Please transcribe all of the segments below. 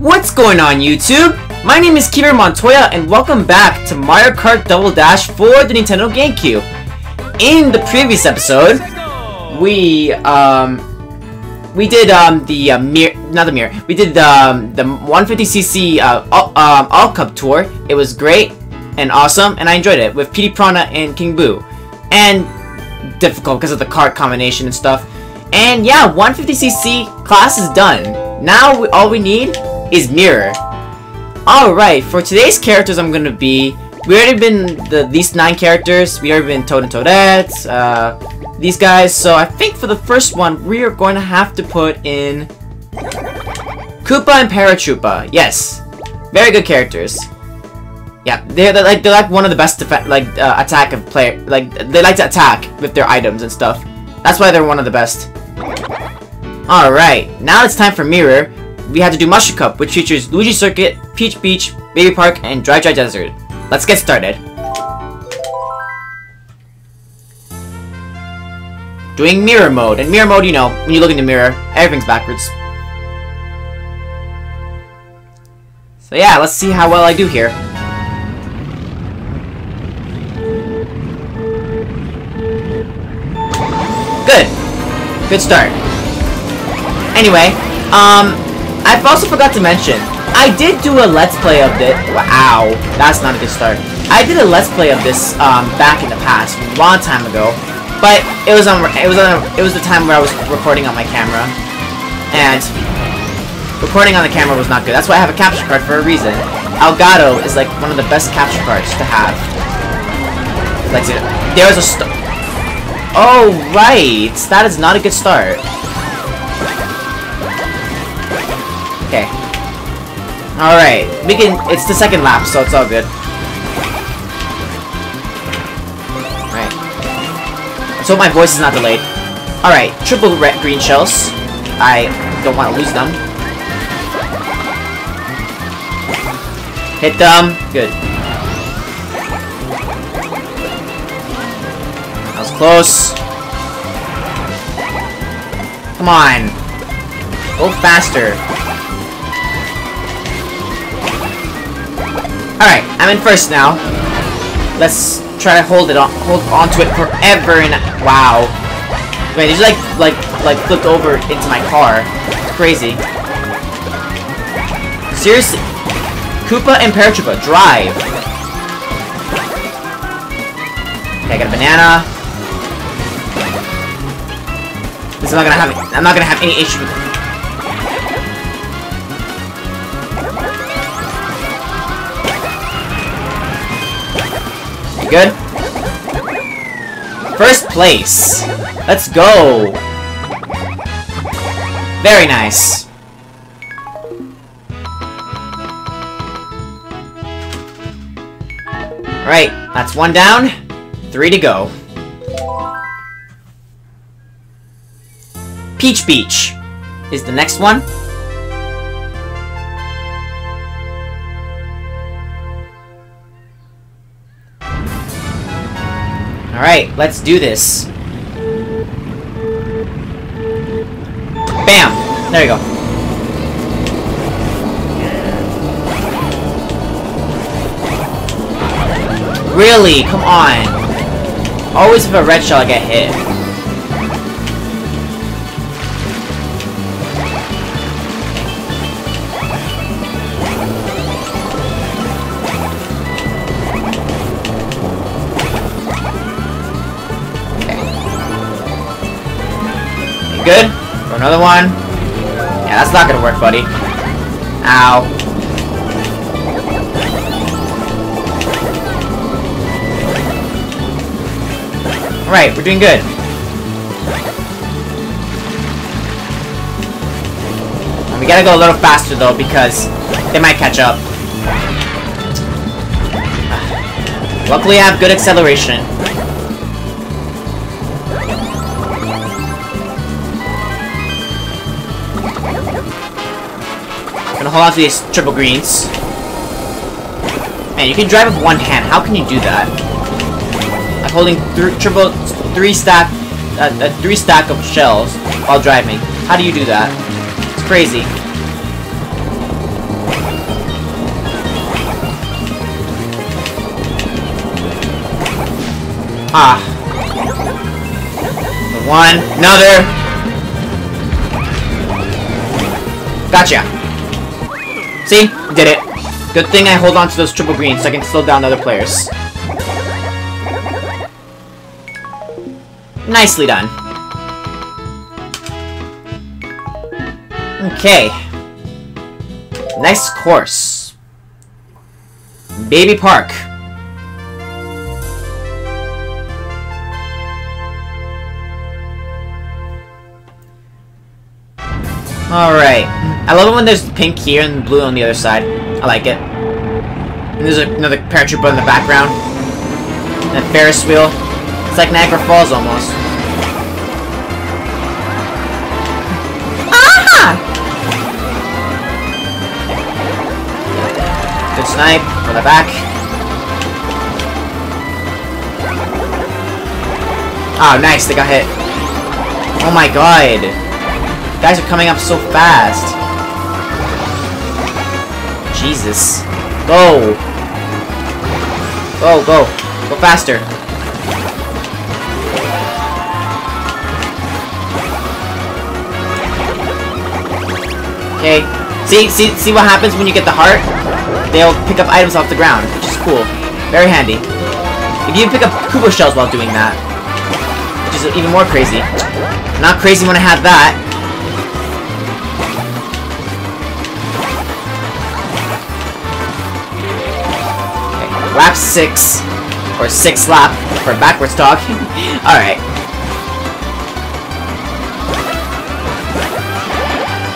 What's going on YouTube? My name is Kever Montoya and welcome back to Mario Kart Double Dash for the Nintendo GameCube. In the previous episode, we um we did um the uh, mirror not the mirror we did um the 150cc uh all, um all cup tour. It was great and awesome and I enjoyed it with Petey Piranha and King Boo and difficult because of the cart combination and stuff. And yeah, 150cc class is done. Now we, all we need is Mirror. Alright, for today's characters I'm gonna be... We already been the these nine characters. We already been Toad and Toadette, uh, these guys. So I think for the first one, we are going to have to put in... Koopa and Paratroopa. Yes. Very good characters. Yeah, they're, they're like they're like one of the best like uh, attack of player like they like to attack with their items and stuff. That's why they're one of the best. All right, now it's time for Mirror. We have to do Mushroom Cup, which features Luigi Circuit, Peach Beach, Baby Park, and Dry Dry Desert. Let's get started. Doing Mirror Mode, and Mirror Mode, you know, when you look in the mirror, everything's backwards. So yeah, let's see how well I do here. Good. Good start. Anyway, um, I've also forgot to mention, I did do a Let's Play of this. Wow, that's not a good start. I did a Let's Play of this um, back in the past, a long time ago, but it was on it was on it was the time where I was recording on my camera, and recording on the camera was not good. That's why I have a capture card for a reason. Elgato is like one of the best capture cards to have. Like, there's a start. Oh, right! That is not a good start. Okay. Alright, we can- it's the second lap, so it's all good. Alright. Let's hope my voice is not delayed. Alright, triple red green shells. I don't want to lose them. Hit them. Good. That was close. Come on. Go faster. Alright, I'm in first now. Let's try to hold it on hold onto it forever and wow. Wait, did you like like like flipped over into my car? It's crazy. Seriously. Koopa and Paratroopa, drive. Okay, I got a banana. This is not gonna have I'm not gonna have any issue with Good? First place. Let's go. Very nice. Alright, that's one down. Three to go. Peach Beach is the next one. Alright, let's do this. Bam! There you go. Really? Come on. Always with a red shell I get hit. Good? For another one? Yeah, that's not gonna work, buddy. Ow. Alright, we're doing good. We gotta go a little faster, though, because they might catch up. Luckily, I have good acceleration. hold on to these triple greens. Man, you can drive with one hand. How can you do that? I'm holding th triple three stack, uh, a three stack of shells while driving. How do you do that? It's crazy. Ah. One, another. Gotcha. See? Did it. Good thing I hold on to those triple greens so I can slow down other players. Nicely done. Okay. Next course. Baby Park. Alright. I love it when there's pink here and blue on the other side. I like it. And there's another Paratroopa in the background. And a Ferris wheel. It's like Niagara Falls almost. Ah! Good snipe for the back. Oh, nice, they got hit. Oh my god. Guys are coming up so fast. Jesus. Go! Go, go. Go faster. Okay. See, see, see what happens when you get the heart? They'll pick up items off the ground, which is cool. Very handy. If you pick up Koopa shells while doing that, which is even more crazy. Not crazy when I had that. Lap 6. Or 6 lap for backwards talking. Alright.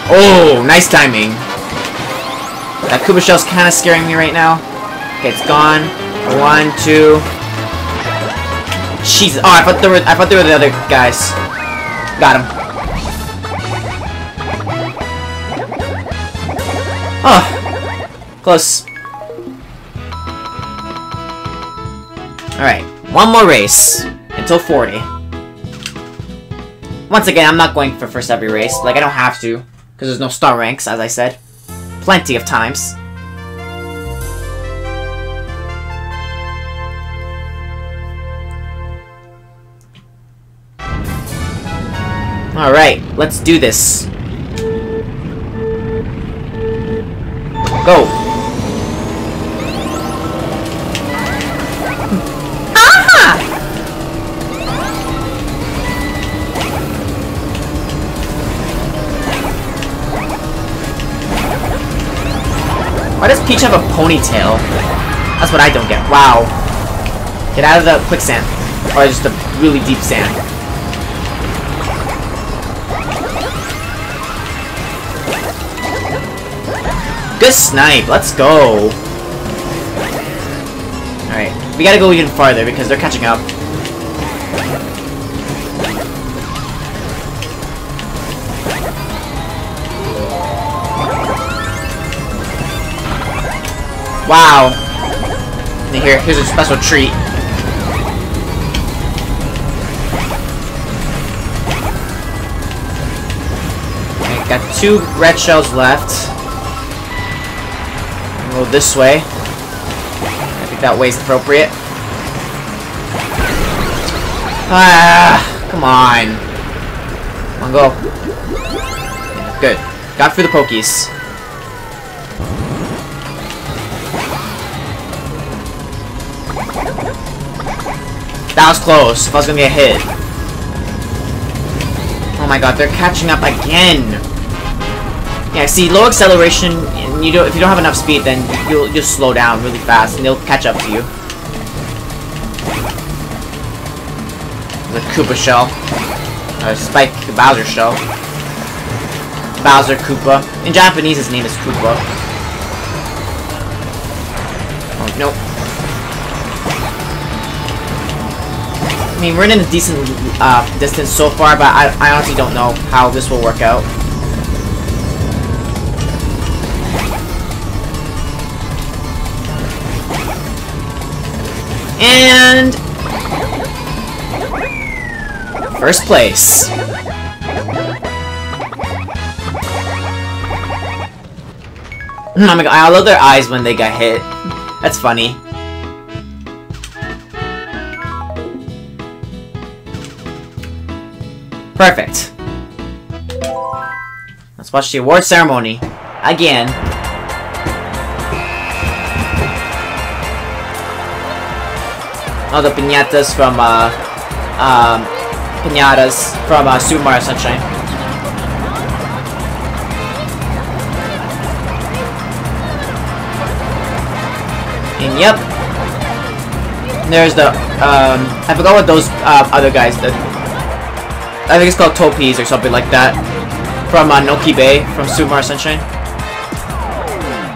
Oh, nice timing. That Koopa Shell's kind of scaring me right now. Okay, it's gone. One, two. Jesus. Oh, I thought there were. I thought there were the other guys. Got him. Oh, close. Alright, one more race. Until 40. Once again, I'm not going for first every race. Like, I don't have to. Because there's no star ranks, as I said. Plenty of times. Alright, let's do this. Go! Why does Peach have a ponytail? That's what I don't get. Wow. Get out of the quicksand. Or just the really deep sand. Good snipe. Let's go. Alright. We gotta go even farther because they're catching up. Wow. Here, here's a special treat. Got two red shells left. Go this way. I think that way's appropriate. Ah, come on. Come on, go. Good. Got through the Pokeys. That was close. If I was gonna get hit. Oh my god, they're catching up again. Yeah, see, low acceleration, and you don't, if you don't have enough speed, then you'll just slow down really fast, and they'll catch up to you. The Koopa shell. a Spike Bowser shell. Bowser Koopa. In Japanese, his name is Koopa. Oh, nope. Mean, we're in a decent uh, distance so far, but I, I honestly don't know how this will work out. And... First place. Oh my god, I love their eyes when they get hit. That's funny. Perfect. Let's watch the award ceremony. Again. All the pinatas from, uh, um, pinatas from, uh, Super Mario Sunshine. And yep. There's the, um, I forgot what those, uh, other guys did. I think it's called Topes or something like that. From uh, Noki Bay, from Super Mario Sunshine.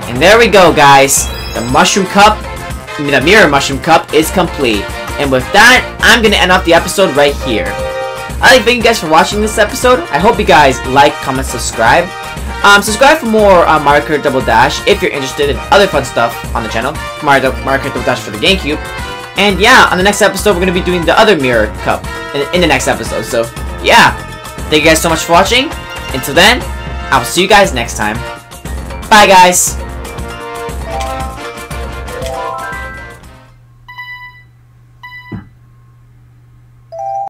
And there we go, guys. The Mushroom Cup, I mean, the Mirror Mushroom Cup is complete. And with that, I'm gonna end off the episode right here. I'd like to thank you guys for watching this episode. I hope you guys like, comment, subscribe. Um, subscribe for more uh, Mario Kart Double Dash if you're interested in other fun stuff on the channel. Mario, Mario Kart Double Dash for the GameCube. And yeah, on the next episode, we're going to be doing the other Mirror Cup in, in the next episode. So, yeah. Thank you guys so much for watching. Until then, I will see you guys next time. Bye, guys.